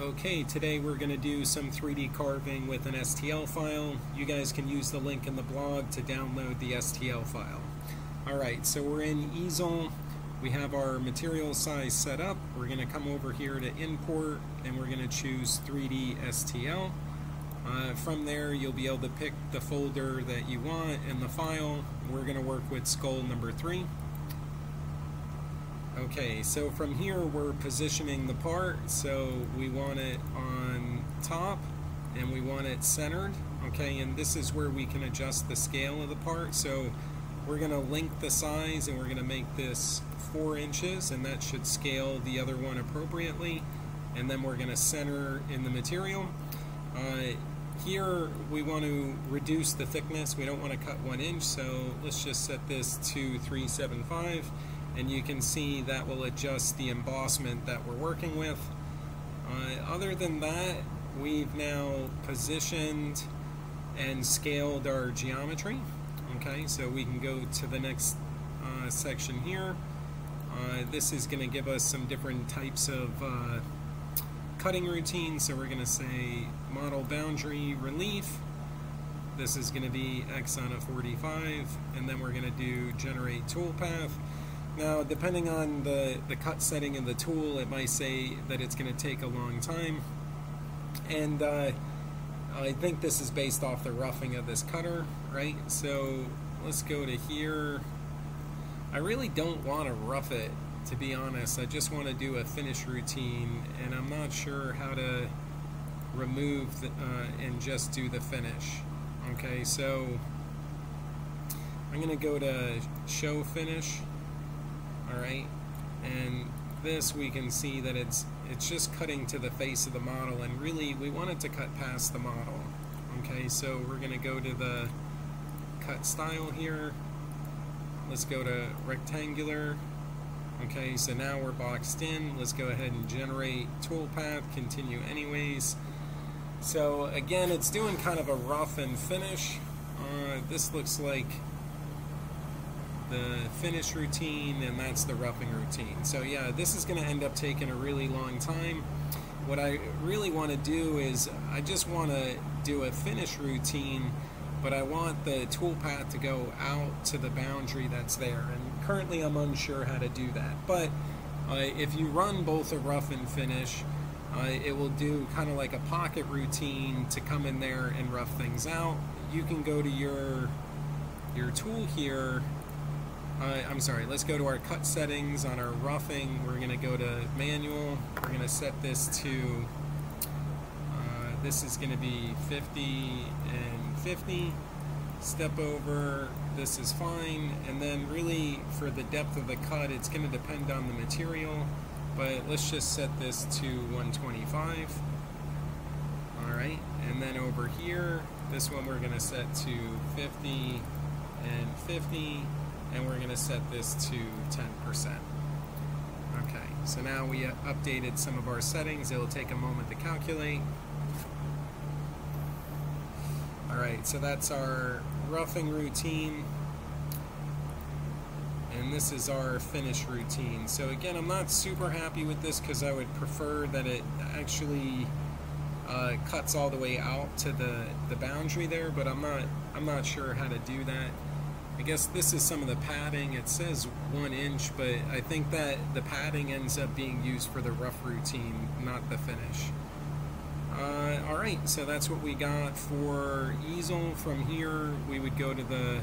Okay, today we're going to do some 3D carving with an STL file. You guys can use the link in the blog to download the STL file. Alright, so we're in easel. We have our material size set up. We're going to come over here to import and we're going to choose 3D STL. Uh, from there you'll be able to pick the folder that you want and the file. We're going to work with skull number 3. Okay, so from here we're positioning the part, so we want it on top and we want it centered, okay, and this is where we can adjust the scale of the part, so we're going to link the size and we're going to make this 4 inches and that should scale the other one appropriately, and then we're going to center in the material. Uh, here we want to reduce the thickness, we don't want to cut 1 inch, so let's just set this to 375 and you can see that will adjust the embossment that we're working with. Uh, other than that, we've now positioned and scaled our geometry. Okay, so we can go to the next uh, section here. Uh, this is going to give us some different types of uh, cutting routines. So we're going to say model boundary relief. This is going to be X on a 45, and then we're going to do generate toolpath. Now, depending on the, the cut setting of the tool, it might say that it's going to take a long time. And uh, I think this is based off the roughing of this cutter, right? So let's go to here. I really don't want to rough it, to be honest. I just want to do a finish routine, and I'm not sure how to remove the, uh, and just do the finish. Okay, so I'm going to go to show finish alright? And this we can see that it's it's just cutting to the face of the model and really we want it to cut past the model okay? So we're gonna go to the cut style here. Let's go to rectangular okay? So now we're boxed in. Let's go ahead and generate toolpath continue anyways. So again it's doing kind of a rough and finish. Uh, this looks like the finish routine, and that's the roughing routine. So yeah, this is going to end up taking a really long time. What I really want to do is I just want to do a finish routine, but I want the toolpath to go out to the boundary that's there. And currently I'm unsure how to do that. But uh, if you run both a rough and finish, uh, it will do kind of like a pocket routine to come in there and rough things out. You can go to your your tool here uh, I'm sorry, let's go to our cut settings on our roughing. We're going to go to manual. We're going to set this to, uh, this is going to be 50 and 50. Step over, this is fine. And then really for the depth of the cut, it's going to depend on the material. But let's just set this to 125. Alright, and then over here, this one we're going to set to 50 and 50 and we're going to set this to 10%. Okay, so now we updated some of our settings. It'll take a moment to calculate. Alright, so that's our roughing routine. And this is our finish routine. So again, I'm not super happy with this because I would prefer that it actually uh, cuts all the way out to the, the boundary there, but I'm not I'm not sure how to do that. I guess this is some of the padding. It says one inch, but I think that the padding ends up being used for the rough routine, not the finish. Uh, Alright, so that's what we got for easel. From here, we would go to the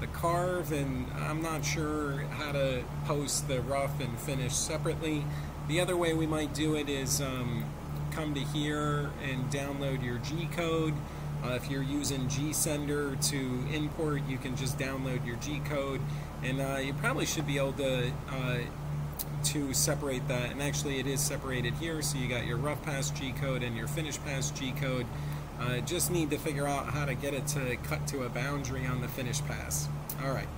the carve, and I'm not sure how to post the rough and finish separately. The other way we might do it is um, come to here and download your G code uh, if you're using GSender to import, you can just download your G code, and uh, you probably should be able to uh, to separate that. And actually, it is separated here, so you got your rough pass G code and your finish pass G code. Uh, just need to figure out how to get it to cut to a boundary on the finish pass. All right.